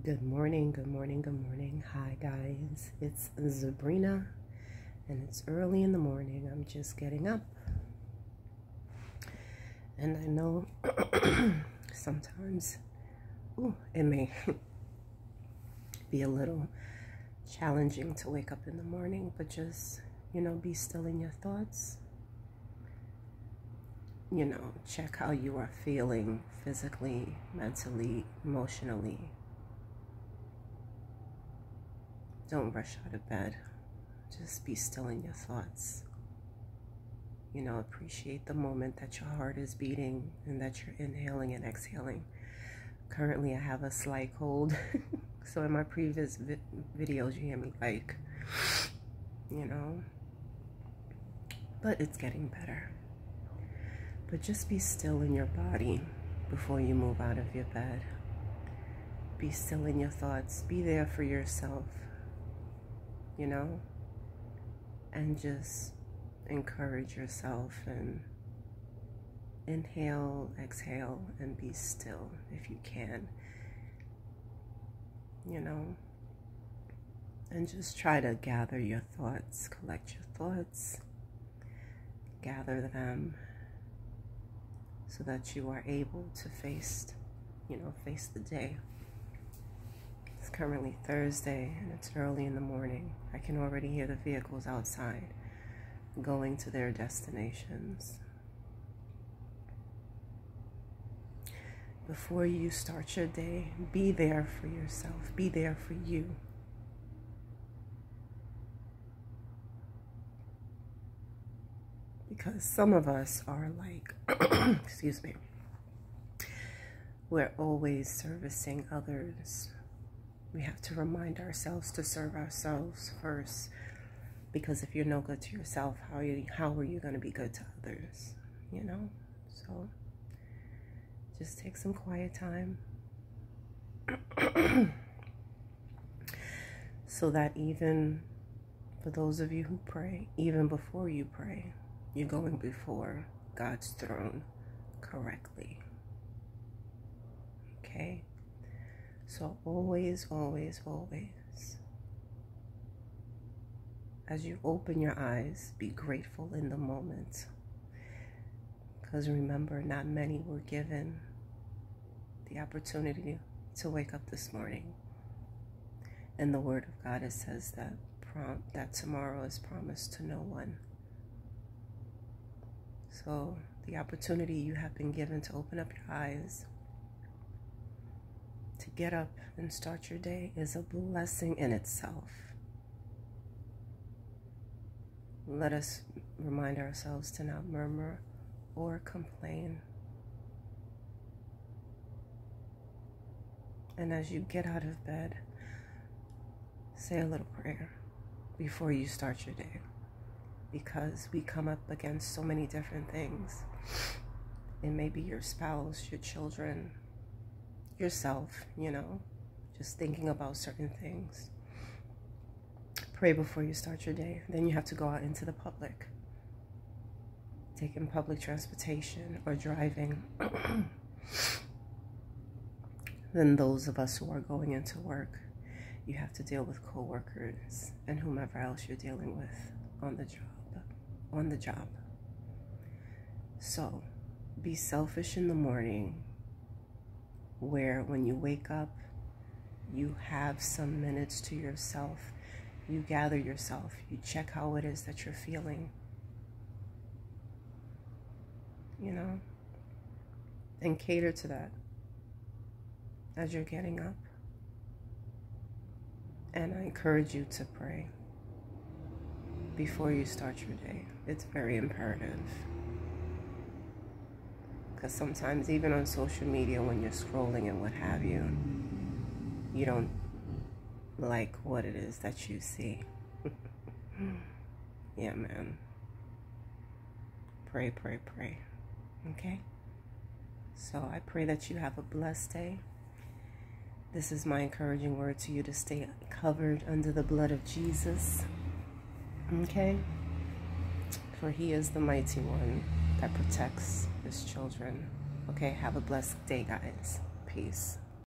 Good morning, good morning, good morning. Hi, guys. It's Zabrina, and it's early in the morning. I'm just getting up. And I know sometimes ooh, it may be a little challenging to wake up in the morning, but just, you know, be still in your thoughts. You know, check how you are feeling physically, mentally, emotionally Don't rush out of bed. Just be still in your thoughts. You know, appreciate the moment that your heart is beating and that you're inhaling and exhaling. Currently, I have a slight cold. so, in my previous vi videos, you hear me like, you know, but it's getting better. But just be still in your body before you move out of your bed. Be still in your thoughts. Be there for yourself you know, and just encourage yourself and inhale, exhale, and be still if you can, you know, and just try to gather your thoughts, collect your thoughts, gather them so that you are able to face, you know, face the day currently Thursday and it's early in the morning. I can already hear the vehicles outside going to their destinations. Before you start your day, be there for yourself, be there for you. Because some of us are like, excuse me, we're always servicing others we have to remind ourselves to serve ourselves first. Because if you're no good to yourself, how are you, how are you going to be good to others? You know? So just take some quiet time. so that even for those of you who pray, even before you pray, you're going before God's throne correctly. Okay? So always, always, always, as you open your eyes, be grateful in the moment. Because remember, not many were given the opportunity to wake up this morning. And the Word of God, it says that prom- that tomorrow is promised to no one. So the opportunity you have been given to open up your eyes to get up and start your day is a blessing in itself. Let us remind ourselves to not murmur or complain. And as you get out of bed, say a little prayer before you start your day. Because we come up against so many different things. It may be your spouse, your children, yourself, you know, just thinking about certain things. Pray before you start your day. Then you have to go out into the public, taking public transportation or driving. then those of us who are going into work, you have to deal with coworkers and whomever else you're dealing with on the job. On the job. So, be selfish in the morning where when you wake up, you have some minutes to yourself. You gather yourself. You check how it is that you're feeling. You know? And cater to that as you're getting up. And I encourage you to pray before you start your day. It's very imperative. Because sometimes, even on social media, when you're scrolling and what have you, you don't like what it is that you see. yeah, man. Pray, pray, pray. Okay? So I pray that you have a blessed day. This is my encouraging word to you to stay covered under the blood of Jesus. Okay? For he is the mighty one that protects his children. Okay, have a blessed day, guys. Peace.